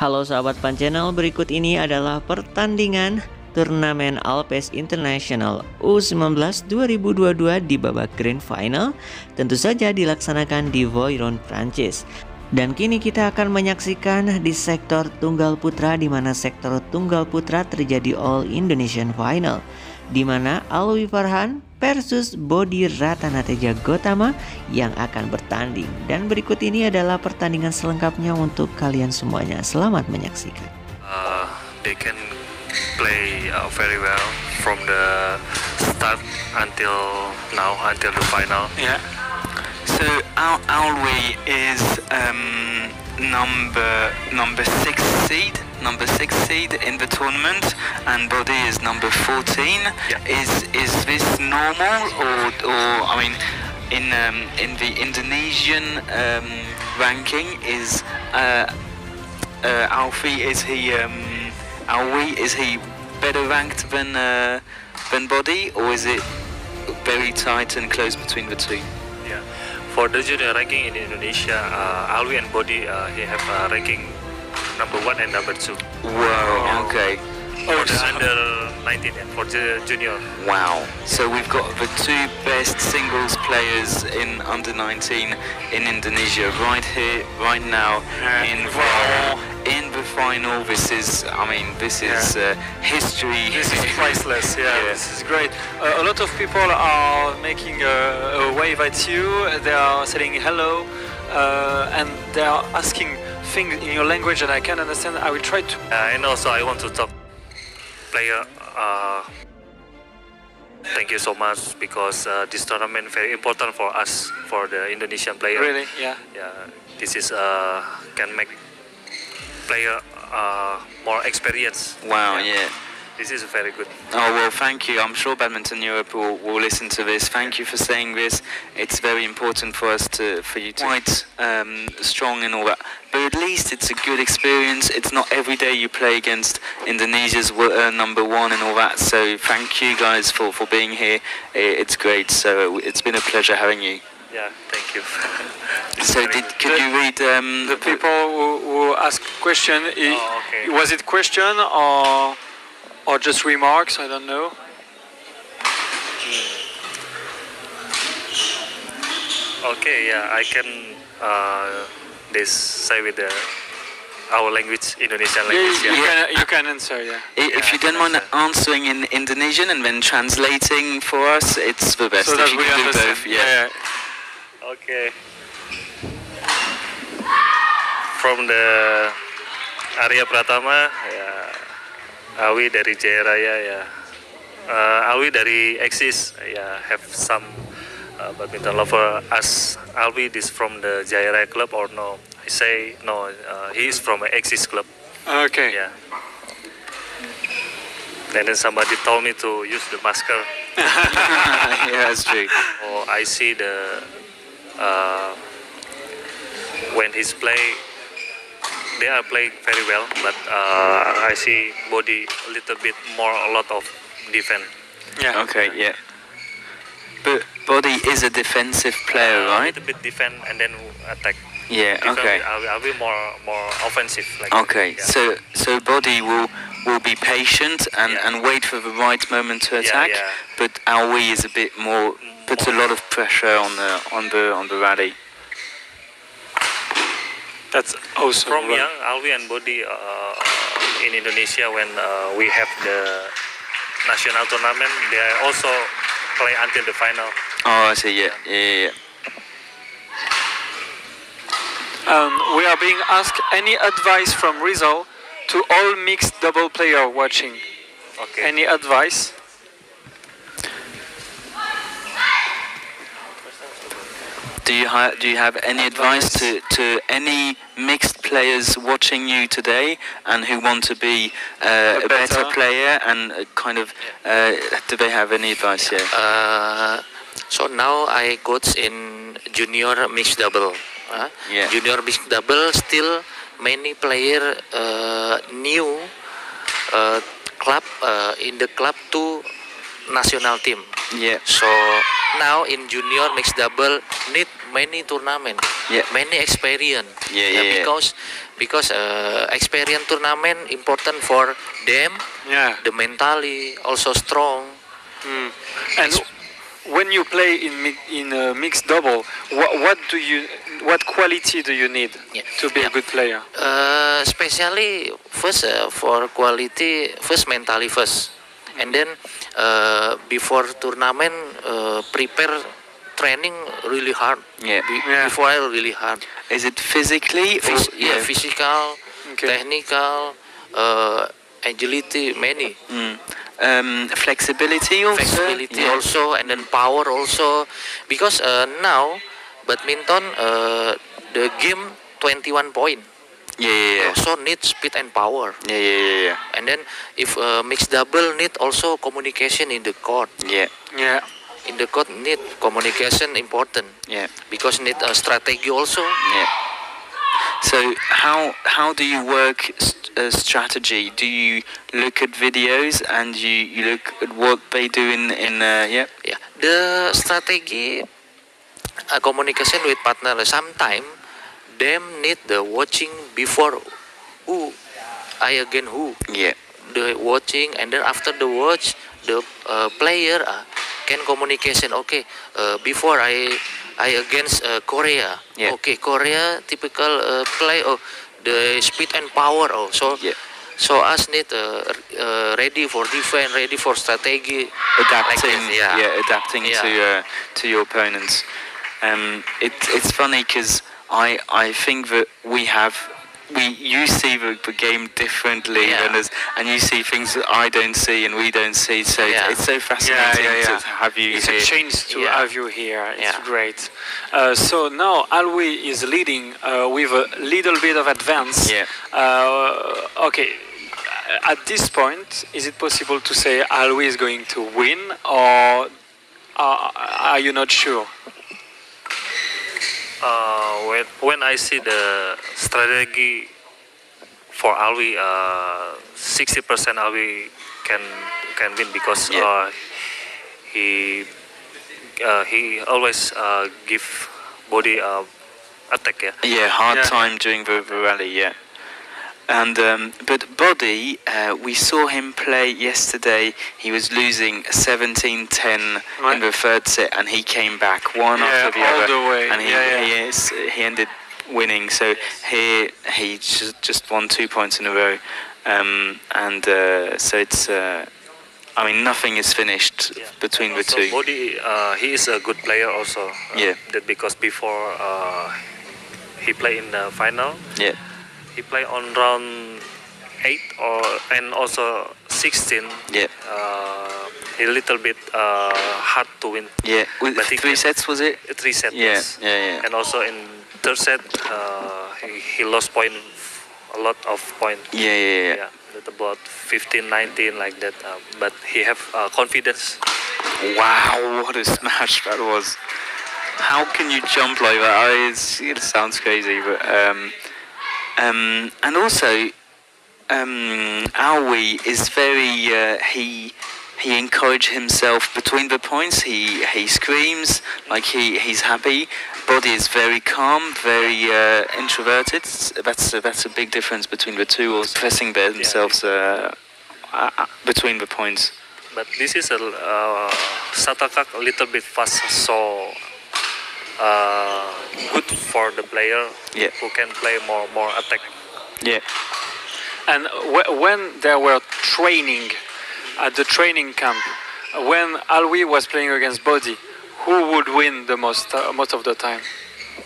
Halo sahabat Pan Channel, berikut ini adalah pertandingan turnamen Alpes International U19 2022 di babak Grand Final tentu saja dilaksanakan di Voiron, Prancis. Dan kini kita akan menyaksikan di sektor tunggal putra di mana sektor tunggal putra terjadi All Indonesian Final di mana Alwi Farhan versus Bodi Ratanateja Gotama yang akan bertanding. Dan berikut ini adalah pertandingan selengkapnya untuk kalian semuanya. Selamat menyaksikan. Uh, they can play uh, very well from the start until now, until the final. Yeah. So Al Alwi is um, number number six seed, number six seed in the tournament, and Bodhi is number fourteen. Yeah. Is is this normal, or or I mean, in um, in the Indonesian um, ranking is uh, uh, Alfie is he um, Alwi is he better ranked than uh, than Bodhi, or is it very tight and close between the two? Yeah. For the junior ranking in Indonesia, uh, Alwi and Bodhi, uh, he have uh, ranking number one and number two. Wow. Okay. For the under 19 and for junior. Wow. So we've got the two best singles players in under 19 in Indonesia right here, right now in Wow. in the final. This is, I mean, this is uh, history. This is priceless. Yeah, Yeah. this is great. Uh, a lot of people are making a, a wave at you. They are saying hello, uh, and they are asking things in your language that I can understand. I will try to. Uh, and also I want to talk player. Uh, thank you so much because uh, this tournament very important for us for the Indonesian player. Really, yeah. Yeah, this is uh, can make player uh, more experience. Wow. Yeah. This is a very good. Oh well, thank you. I'm sure Badminton Europe will, will listen to this. Thank you for saying this. It's very important for us to for you to quite um, strong and all that. But at least it's a good experience. It's not every day you play against Indonesia's uh, number one and all that. So thank you guys for, for being here. It's great. So it's been a pleasure having you. Yeah, thank you. So did good. could you read um, The people who, who ask question, Oh, okay. was it question or or just remarks? I don't know. Okay, yeah, I can uh, this say with the our language, Indonesian Yeah, language. you, you Yeah. can you can answer. Yeah. If Yeah, you don't can mind answer. answering in Indonesian and then translating for us, it's the best. So if that you we can do understand. both, yeah. Okay. From the Arya Pratama, ya Awi dari Jaya Raya ya. Uh, Awi dari Axis ya have some uh, badminton lover as Alwi is from the Jaya Raya club or no? I say no. Uh, he is from Axis club. Okay. Yeah. And then somebody told me to use the masker. yeah, that's true. Oh, I see the uh, when he's play, they are playing very well, but uh, I see Bodhi a little bit more, a lot of defense. Yeah. Okay, yeah. But Bodhi is a defensive player, Uh, A right? little bit defend and then attack. Yeah. Defend, Okay. I'll, I'll be more more offensive. Like Okay. yeah. So so Bodhi will will be patient and, Yeah. and wait for the right moment to Yeah, attack. yeah. But Aoi is a bit more puts a lot of pressure on the on the on the rally. That's awesome. from Well, young, Alwi and Bodhi uh, in Indonesia when uh, we have the national tournament, they also play until the final. Oh, I see. Yeah. Yeah. yeah, Um, we are being asked any advice from Rizal to all mixed double player watching. Okay. Any advice? Do you ha- do you have any advice to, to any mixed players watching you today and who want to be uh, A better player and uh, kind of uh, do they have any advice? Yeah. Uh, so now I coach in junior mixed double. uh, Yeah. Junior mixed double still many player uh, new uh, club uh, in the club to national team. Yeah. So now in junior mixed double need many tournament. Yeah. many experience. Yeah, Uh, yeah, yeah. because because uh, experience tournament important for them. Yeah. The mentally also strong. Mm. And when you play in mi- in a mixed double, what what do you what quality do you need Yeah. to be a Yeah. good player? Uh, especially first uh, for quality, first mentally first, and then uh, before tournament uh, prepare training really hard. Yeah. Be- Yeah. Before really hard. Is it physically or Phys- yeah, physical, Okay. technical, uh, agility, many Mm. Um, flexibility also. flexibility Yeah. also, and then power also. Because uh, now badminton uh, the game 21 point, Yeah, yeah, yeah. also need speed and power. Yeah, yeah, yeah, yeah. And then if uh, mixed double need also communication in the court. Yeah, Yeah. In the court need communication important yeah, because need a strategy also. yeah. So how how do you work st- uh, strategy? Do you look at videos and you, you look at what they do in in uh, yeah Yeah, the strategy uh, communication with partner sometimes them need the watching before who I again who yeah the watching and then after the watch the uh, player uh, can communication okay uh, before I I against uh, Korea Yeah. okay Korea typical uh, play oh the speed and power oh so yeah so us need uh, uh, ready for defense ready for strategy adapting Like this, yeah. adapting Yeah. to uh, to your opponents. Um, it, it's funny because I I think that we have. We you see the, the game differently Yeah. than us, and you see things that I don't see and we don't see. So it's- Yeah. it's so fascinating yeah, yeah. to have you It's here. a change to Yeah. have you here. It's Yeah. great. Uh, so now Alwi is leading uh, with a little bit of advance. Yeah. Uh, okay. At this point, is it possible to say Alwi is going to win, or uh, are you not sure? Uh, when when I see the strategy for Alwi, uh, sixty percent Alwi can can win because Yeah. uh, he uh, he always uh, give Bodhi uh, attack. Yeah. Yeah, hard Yeah. time during the, the rally. Yeah. And um, but Bodhi, uh, we saw him play yesterday. He was losing 17-10 Right. in the third set, and he came back one Yeah, after the all other, the way. and he Yeah, yeah. he, is, he ended winning. So here he just, just won two points in a row, um, and uh, so it's. Uh, I mean, nothing is finished Yeah. between the Also, two. Bodhi, uh, he is a good player also. Uh, Yeah. That because before uh, he played in the final, Yeah, he played on round eight or and also sixteen. yeah, Uh, he little bit uh, hard to win. yeah. With But three sets was it? Three sets. Yeah, yes. yeah, yeah. And also in third set, uh, he, he lost point, a lot of point. Yeah, yeah, yeah. Yeah, about 15, 19 like that. Uh, but he have uh, confidence. Wow, what a smash that was. How can you jump like that? I, it sounds crazy, but um, um, and also, um, Aoi is very uh, he he encouraged himself between the points. He he screams like he, he's happy. Bodhi is very calm, very uh, introverted. That's a, that's a big difference between the two. Or pressing themselves uh, uh, uh, between the points. But this is a uh, shuttlecock a little bit fast, so uh, good for the player Yeah. who can play more more attack. Yeah. And wh- when there were training at the training camp, when Alwi was playing against Bodhi, who would win the most uh, most of the time?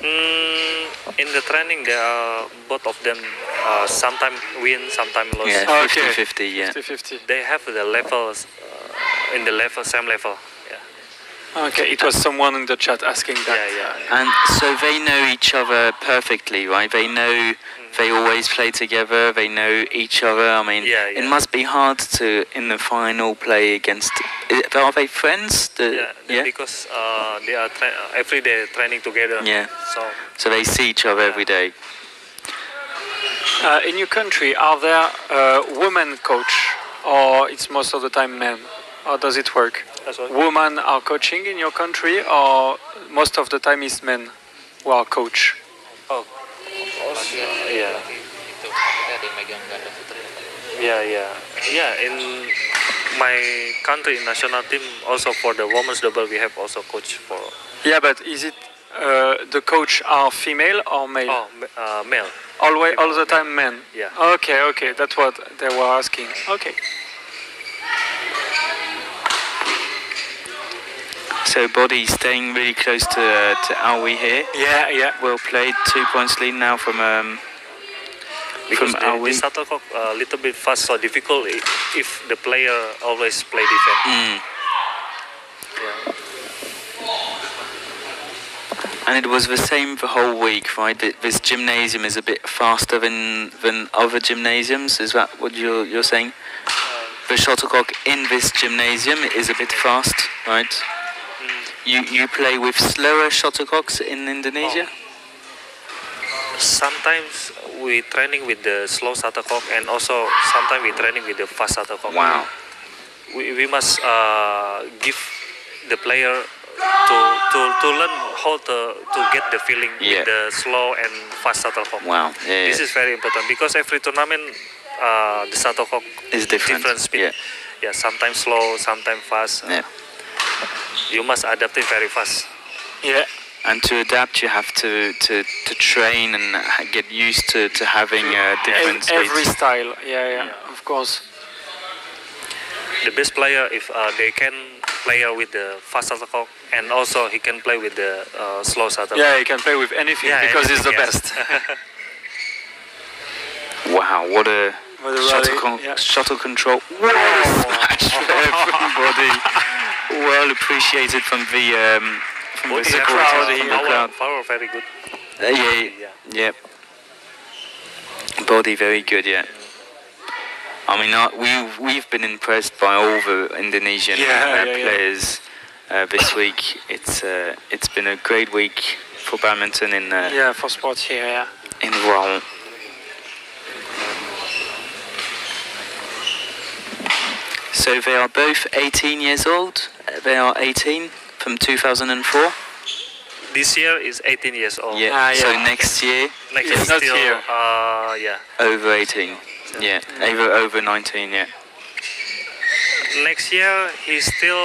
Mm, in the training, they are both of them uh, sometimes win, sometimes lose. Yeah, Okay. 50-50, yeah. 50-50. They have the levels uh, in the level, same level. Yeah, Okay, it was someone in the chat asking that. yeah, yeah. And so they know each other perfectly, right? They know they always play together. They know each other. I mean, Yeah, yeah. it must be hard to in the final play against. Are they friends? The- Yeah, yeah. because uh, they are tra- uh, every day training together. Yeah. So So they see each other every day. Uh, in your country, are there uh, women coach, or it's most of the time men? How does it work? Women are coaching in your country, or most of the time is men who are coach? Yeah. itu kita ada yang megang ganda putri Yeah, yeah, yeah. In my country national team, also for the women's double, we have also coach for Yeah, but is it uh, the coach are female or male? oh uh, male. Always, all the time men. Yeah. Okay, okay, that's what they were asking. Okay. So Bodhi staying really close to uh, to Aoi here. Yeah, yeah. Well played. Two points lead now from um, Because from the, Aoi. the shuttlecock a little bit fast, so difficult i- if the player always play defense. Mm. Yeah. And it was the same the whole week, right? This gymnasium is a bit faster than than other gymnasiums. Is that what you're you're saying? The shuttlecock in this gymnasium is a bit fast, right? You you play with slower shuttlecocks in Indonesia. Sometimes we training with the slow shuttlecock, and also sometimes we training with the fast shuttlecock. Wow. We, we must uh, give the player to, to, to learn how to, to get the feeling Yeah. with the slow and fast shuttlecock. Wow. Yeah. This is very important because every tournament uh, the shuttlecock Is different. speed. Yeah. Yeah, sometimes slow, sometimes fast. Yeah. You must adapt it very fast. Yeah. And to adapt, you have to, to, to train and get used to, to having uh, different Ev- every speeds. style. Yeah, yeah, of course. The best player, if uh, they can play with the fast shuttlecock, and also he can play with the uh, slow shuttlecock. Yeah, he can play with anything Yeah, because he's the anything, best. Wow, what a What a shuttle, con- yeah. shuttle control. Smash for everybody. Well appreciated from the um, from the supporters, crowd here. the crowd. power very good. Uh, yeah, yeah, Bodhi very good, yeah. I mean, uh, we we've been impressed by all the Indonesian Yeah, uh, yeah, yeah. players uh, this week. It's uh, it's been a great week for badminton in uh, Yeah, for sports here, yeah. in Voiron. So they are both 18 years old. They are 18 from 2004. This year is 18 years old. Yeah. Ah, So next year Next It's is not still, here. uh, yeah. over 18. Yeah. Over over 19. Yeah. Next year he's still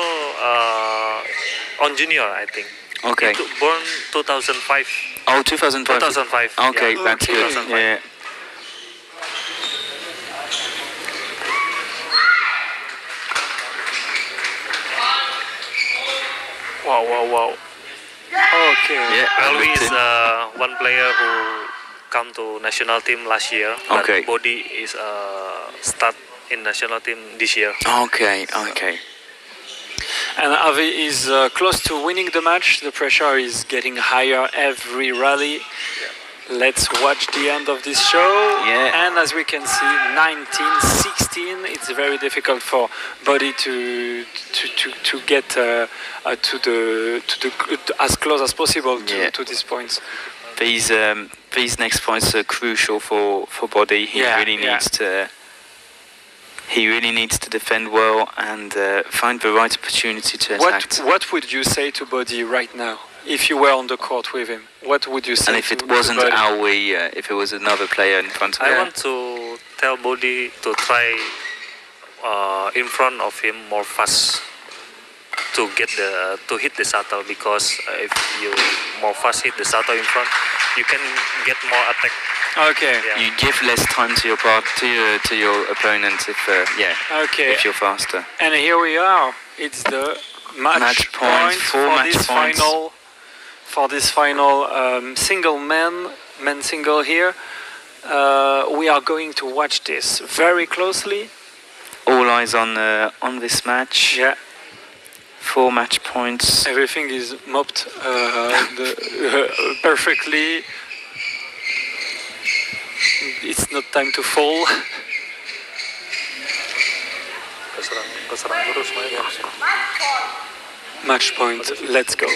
uh, on junior, I think. Okay. He born 2005. Oh, 2005. 2005. Okay, yeah. that's good. 2005. Yeah. Wow, wow, wow. Okay. Yeah. Alwi is Alvin. uh, one player who come to national team last year. But Okay. Bodhi is uh, start in national team this year. Okay. Okay. And Avi is uh, close to winning the match. The pressure is getting higher every rally. Let's watch the end of this show. Yeah. And as we can see, 19, 16. It's very difficult for Bodhi to to, to, to get uh, uh, to the to the as close as possible to, Yeah. to these points. These um, these next points are crucial for for Bodhi. He Yeah, really needs to. He really needs to defend well and uh, find the right opportunity to attack. What what would you say to Bodhi right now if you were on the court with him? What would you say? and if it wasn't Bodhi? Aoi, uh, if it was another player in front of me, I him. want to tell Bodhi to try uh, in front of him more fast to get the to hit the shuttle because uh, if you more fast hit the shuttle in front, you can get more attack. Okay. Yeah. You give less time to your part to your to your opponent if uh, yeah Okay. if you're faster. And here we are. It's the match, Match point, four for match this points. final for this final um, single man, men single here. Uh, we are going to watch this very closely. All eyes on uh, on this match. Yeah, Four match points. everything is mopped uh, the, perfectly. It's not time to fall. Keserang, keserang. Match point. Let's go.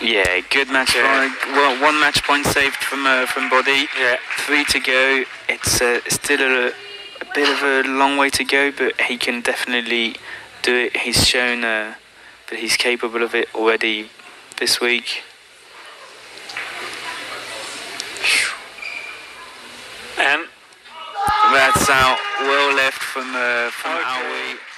Yeah, good match Yeah. point. Well, one match point saved from uh, from Bodhi. Yeah. Three to go. It's uh, still a, a bit of a long way to go, but he can definitely do it. He's shown uh, that he's capable of it already this week. And That's out. Well left from uh, from Okay. Aoi. great, great.